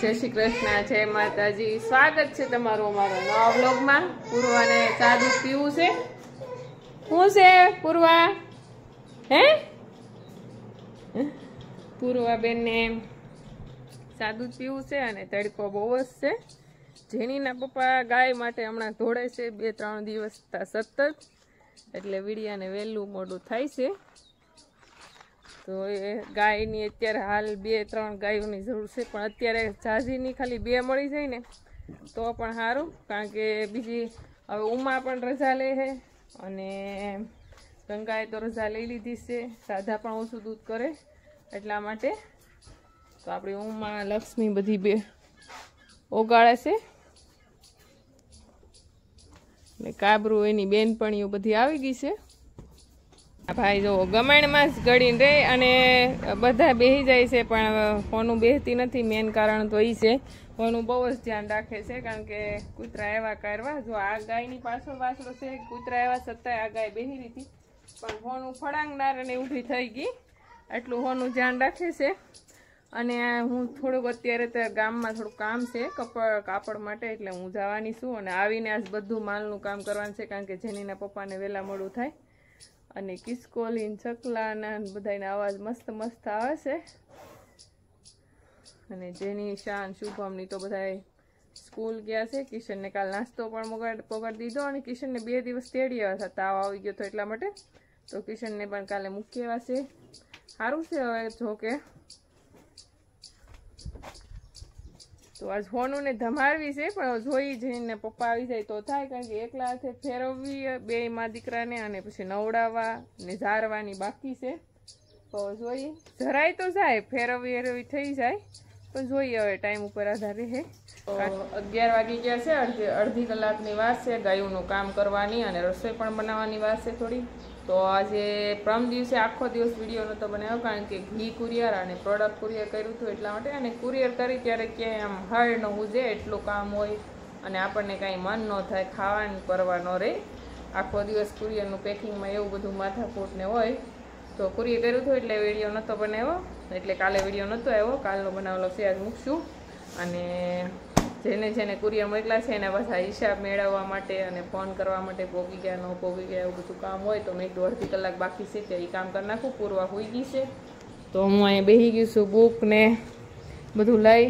જય શ્રી કૃષ્ણ, જય માતાજી. સ્વાગત છે તમારું અમારા નવા બ્લોગમાં પૂર્વાને ચા પીવું છે? શું છે, પૂર્વા? હે? પૂર્વા બેનને ચા દૂધ પીવું છે અને તડકો બહુ જ છે. જેનીના પપ્પા ગાય માટે હમણાં ધોળે છે, બે ત્રણ દિવસ સતત. એટલે વીડિયાને વહેલું મોડું થાય છે. તો એ ગાયની અત્યારે હાલ બે, ત્રણ ગાયોની જરૂર છે. પણ અત્યારે ઝાઝીની ખાલી બે મળી જાય ને, તો પણ સારું. કારણ કે બીજી હવે ઉમા પણ રજા લે છે અને ગંગાએ તો રજા લઈ લીધી છે. સાધા પણ ઓછું દૂધ કરે એટલા માટે. તો આપણી ઉમા, લક્ષ્મી બધી બે ઓગાળે છે. ને કાબરું એની બેનપણીઓ બધી આવી ગઈ છે. ભાઈ જો ગમાણમાં જ ગળીને રહે અને બધા બેસી જાય છે, પણ ફોનું બેસતી નથી. મેન કારણ તો એ છે. ફોનું બહુ જ ધ્યાન રાખે છે, કારણ કે કૂતરા એવા કરવા જો આ ગાયની પાછળ વાસળો છે, કૂતરા એવા છતાંય આ ગાય બેસી રહી પણ ફોનું ફળાંગનાર અને ઊભી થઈ ગઈ. એટલું ફોનું ધ્યાન રાખે છે. અને હું થોડુંક અત્યારે તો ગામમાં થોડું કામ છે, કપડ, કાપડ માટે, એટલે હું જવાની છું. અને આવીને આજ બધું માલનું કામ કરવાનું છે, કારણ કે જેનીના પપ્પાને વહેલા મોડું થાય. અને કિસકોલી ચકલાના બધાના અવાજ મસ્ત મસ્ત આવે છે. અને જેની શાન, શુભમની તો બધા સ્કૂલ ગયા છે. કિશનને કાલ નાસ્તો પણ મોગાડ, પગાડી દીધો અને કિશનને બે દિવસ તેડી આવ્યા હતા. તાવ આવી ગયો હતો એટલા માટે. તો કિશનને પણ કાલે મૂકી આવ્યા છે. સારું છે હવે જો કે તો આ ફોનું ધમારવી છે, પણ જોઈ જઈને પપ્પા આવી જાય તો થાય, કારણ કે એકલા હાથે ફેરવવી બે માં દીકરાને અને પછી નવડાવવા ને ઝારવાની બાકી છે. તો જોઈએ. જરાય તો જાય, ફેરવવી ફેરવવી થઈ જાય, પણ જોઈએ હવે ટાઈમ ઉપર આધાર રહે. અગિયાર વાગી ગયા છે, અડધી અડધી કલાકની વાર છે, ગાયોનું કામ કરવાની અને રસોઈ પણ બનાવવાની વાર છે થોડી. તો આજે પ્રમ દિવસે આખો દિવસ વીડિયો નહોતો બનાવ્યો, કારણ કે ઘી કુરિયર અને પ્રોડક્ટ કુરિયર કર્યું હતું એટલા માટે, અને કુરિયર કરી ત્યારે ક્યાંય આમ હળ ન ઉજે, એટલું કામ હોય, અને આપણને કાંઈ મન ન થાય, ખાવાનું કરવા ન રહે આખો દિવસ કુરિયરનું પેકિંગમાં એવું બધું માથાકૂટને હોય. તો કુરિયર કર્યું હતું એટલે વીડિયો નહોતો બનાવ્યો, એટલે કાલે વીડિયો નહોતો આવ્યો, કાલનો બનાવેલો છે, આજ મૂકશું. અને જેને જેને કુરિયર મોકલા છે એના પાછા હિસાબ મેળવવા માટે અને ફોન કરવા માટે પોગી ગયા, ન પોગી ગયા, એવું બધું કામ હોય તો મેં એક અડધી કલાક બાકી છે તે એ કામ કરી નાખું, પૂરવા હોઈ ગઈ છે. તો હું અહીંયા બેસી ગઈ છું બુક ને બધું લઈ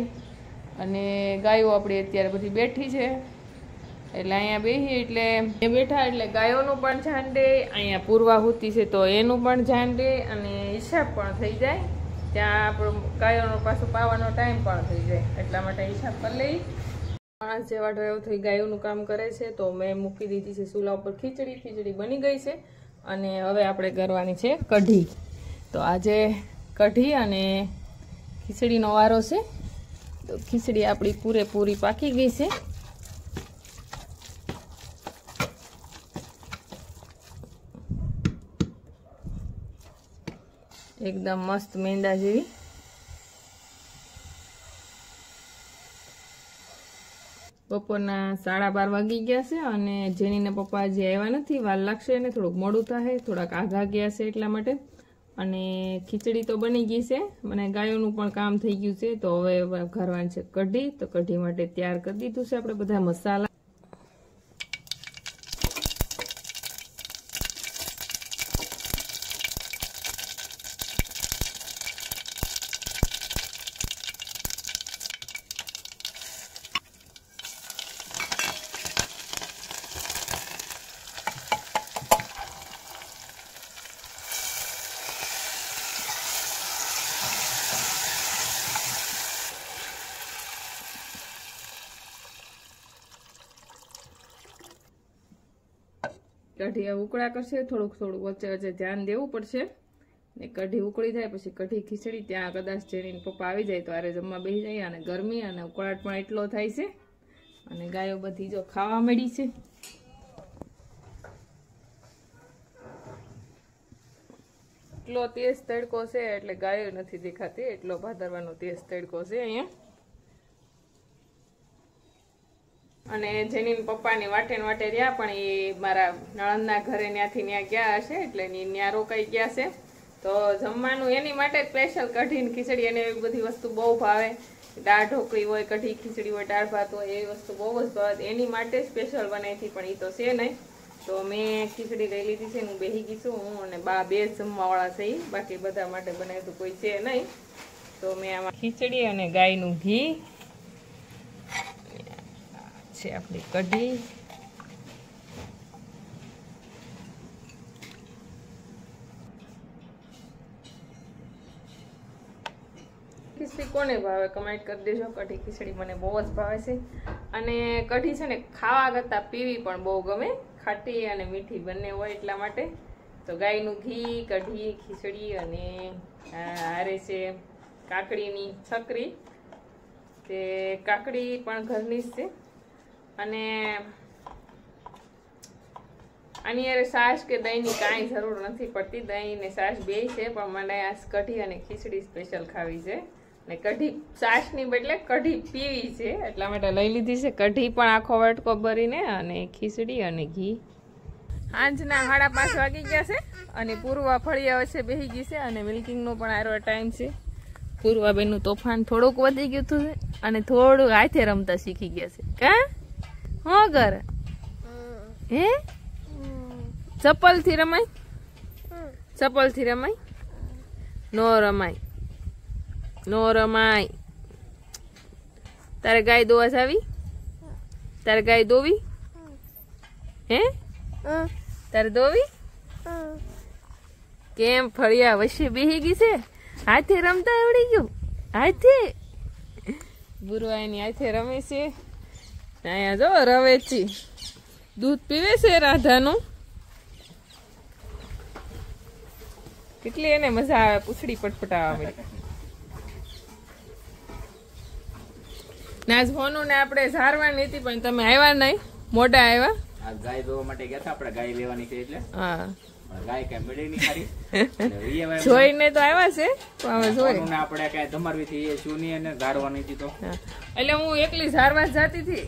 અને ગાયો આપણી અત્યારે બધી બેઠી છે. એટલે અહીંયા બેસી એટલે બેઠા, એટલે ગાયોનું પણ ધ્યાન દે, અહીંયા પૂરવા હોતી છે તો એનું પણ ધ્યાન દે અને હિસાબ પણ થઈ જાય. ત્યાં આપણો ગાયોનો પાછો પાવાનો ટાઈમ પણ થઈ જાય. એટલા માટે હિસાબ કરી લઈ. માણસ જેવા ડ્રાઈવ થઈ ગાયોનું કામ કરે છે, તો મેં મૂકી દીધી છે ચૂલા ઉપર ખીચડી. ખીચડી બની ગઈ છે. અને હવે આપણે કરવાની છે કઢી. તો આજે કઢી અને ખીચડીનો વારો છે. તો ખીચડી આપણી પૂરેપૂરી પાકી ગઈ છે. એકદમ મસ્ત મેંદા જેવી. બપોરના સાડા બાર વાગી ગયા છે અને જેનીને પપ્પા જે આવ્યા નથી, વાર લાગશે અને થોડુંક મોડું થાય, થોડાક આઘા ગયા છે એટલા માટે. અને ખીચડી તો બની ગઈ છે મને ગાયોનું પણ કામ થઈ ગયું છે, તો હવે ઘરવાન છે કઢી, તો કઢી માટે તૈયાર કરી દીધું છે આપણે બધા મસાલા. કઢી ઉકળા કરશે, થોડુંક થોડુંક વચ્ચે વચ્ચે ધ્યાન દેવું પડશે. ને કઢી ઉકળી જાય, પછી કઢી ખીચડી ત્યાં કદાચ જેરીને પપ્પા આવી જાય તો આરે જમવા બેસી જાય અને ગરમી અને ઉકળાટ પણ એટલો થાય છે. અને ગાયો બધી જો ખાવા મળી છે. એટલો તેજ તડકો છે એટલે ગાયો નથી દેખાતી, એટલો ભાદરવાનો તેજ તડકો છે અહીંયા. અને જેની પપ્પાની વાટે વાટે રહ્યા, પણ એ મારા નણંદના ઘરે ત્યાંથી ત્યાં ગયા હશે, એટલે ત્યાં રોકાઈ ગયા છે. તો જમવાનું એની માટે સ્પેશિયલ કઢીને ખીચડી અને એવી બધી વસ્તુ બહુ ભાવે. દાળ ઢોકળી હોય, કઢી ખીચડી હોય, દાળ ભાત હોય, એવી વસ્તુ બહુ જ ભાવે. એની માટે સ્પેશિયલ બનાવી હતી, પણ એ તો છે નહીં. તો મેં ખીચડી લઈ લીધી છે હું બેસી ગઈ છું હું અને બા બે જમવાવાળા છે બાકી બધા માટે બનાવ્યું કોઈ છે નહીં. તો મેં આમાં ખીચડી અને ગાયનું ઘી છે આપણી કઢી. ખીચડી કોને ભાવે? કમેન્ટ કરી દેજો. કઢી ખીચડી મને બહુ જ ભાવે છે. અને કઢી છે ને ખાવા કરતાં પીવી પણ બહુ ગમે. ખાટી અને મીઠી બંને હોય એટલા માટે. તો ગાયનું ઘી, કઢી, ખીચડી અને હારે છે કાકડીની છકરી. તે કાકડી પણ ઘરની જ છે. અને આની અરે સાસ કે દહીંની કાંઈ જરૂર નથી પડતી. દહીં ને સાસ બે છે, પણ મને આ કઢી અને ખીચડી સ્પેશિયલ ખાવી છે. ને કઢી સાસની બદલે કઢી પીવી છે, એટલા માટે લઈ લીધી છે. કઢી પણ આખો વટકો ભરીને અને ખીચડી અને ઘી. સાંજના સાડા પાંચ વાગી ગયા છે અને પૂર્વા ફળિયા વચ્ચે બેસી ગઈ છે અને મિલ્કિંગનો પણ આરો ટાઈમ છે. પૂર્વાબેનનું તોફાન થોડુંક વધી ગયું હતું અને થોડુંક હાથે રમતા શીખી ગયા છે. કા? હું, ઘર. હે? ચપ્પલથી રમાય? ચપ્પલથી રમાય? નો રમાય. નો રમાય. તારે ગાય દોવા જાવી? તારે ગાય દોવી? હે? તારે દોવી? કેમ ફળિયા વચ્ચે બેહી ગઈ છે? હાથે રમતા આવડી ગયું. હાથે. બુરવાઈની હાથે રમે છે. અહીંયા જો રવેચી. દૂધ પીવે છે રાધાનું. કેટલી એને મજા આવે પૂછડી પટપટાવા નાજ હોનું ને આપણે ઝારવાની હતી પણ તમે આવ્યા નહીં. મોટા આવ્યા ગાય દોવા માટે ગયા હતા આપણે ગાય લેવાની છે એટલે. હા. જોઈને તો આવ્યા છે આપણે કઈ ધમારવી એ ચૂની અને ગાળવાની હતી તો. એટલે હું એકલી ઝારવા જતી હતી.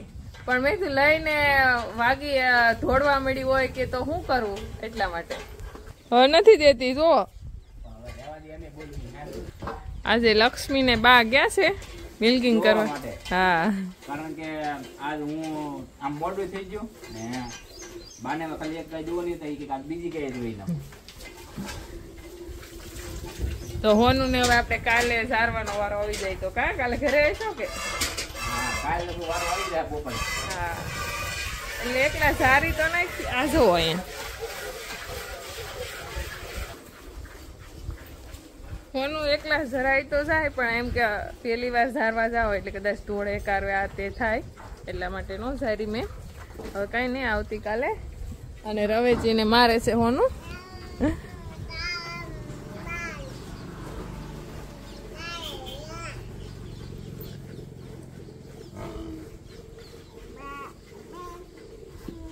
પણ મેં કીધું લઈને વાગી ધોડવા મળી હોય કે તો શું કરવું એટલા માટે? હવે નથી દેતી જો આજે લક્ષ્મી ને બા ગયા છે મિલ્કિંગ કરવા. માટે. હા. કારણ કે આજ હું આમ મોડું થઈ ગયું ને બાને ખાલી એક ગાય નહીં થઈ કે બીજી કઈ જોઈ લઉં. તો હોનું ને હવે આપણે કાલે સારવાનો વારો આવી જાય તો કા? કાલે ઘરે રહેશો કે? હા કાલે વારો આવી જાય પોપટ. હા. એટલે એકલા સારી તો નહીં આ જો અહીંયા. હોનું એકલા જરાય તો જાય, પણ એમ કે પહેલી વાર ઝારવા જાઓ એટલે કદાચ ઢોળે કારવે આ તે થાય. એટલા માટે નો ઝારી મેં. હવે કાંઈ નહીં, આવતીકાલે. અને રવેચીને મારે છે હોનું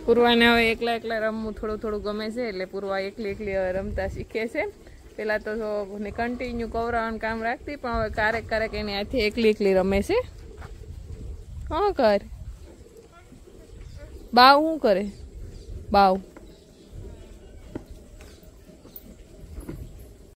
પૂર્વાને હવે એકલા એકલા રમવું થોડું થોડું ગમે છે, એટલે પૂર્વા એકલી એકલી હવે રમતા શીખે છે. પેલા તો કન્ટિન્યુ કવરાવાનું કામ રાખતી, પણ હવે ક્યારેક ક્યારેક એની આથી એકલી એકલી રમે છે. હા, કર. બાવ શું કરે? બાવ.